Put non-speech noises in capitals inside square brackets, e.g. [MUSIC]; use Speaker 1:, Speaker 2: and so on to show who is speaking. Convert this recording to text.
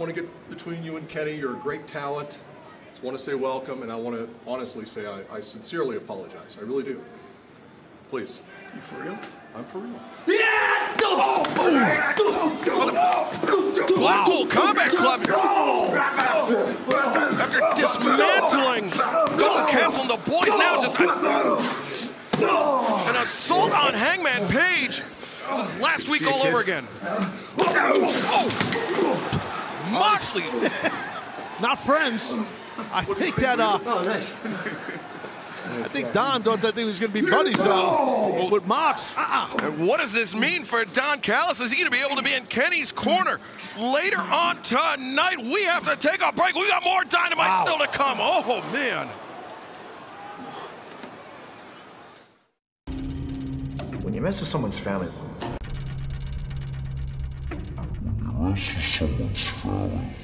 Speaker 1: I want to get between you and Kenny. You're a great talent. I Just want to say welcome, and I want to honestly say I, I sincerely apologize. I really do. Please.
Speaker 2: You for real?
Speaker 1: I'm for real.
Speaker 3: Blackpool Combat Club. After dismantling Dalton Castle and the boys now just an assault on Hangman Page. This is last week all over again. Oh. Moxley. [LAUGHS]
Speaker 4: Not friends. I think that uh,
Speaker 2: Oh, nice. [LAUGHS]
Speaker 4: I think Don thought that they was gonna be buddies uh, with Mox. Uh-uh.
Speaker 3: And what does this mean for Don Callis? Is he going to be able to be in Kenny's corner later on tonight? We have to take a break. We got more dynamite
Speaker 4: Wow.
Speaker 3: still to come. Oh, man.
Speaker 5: When you mess with someone's family,
Speaker 6: rest of someone's family.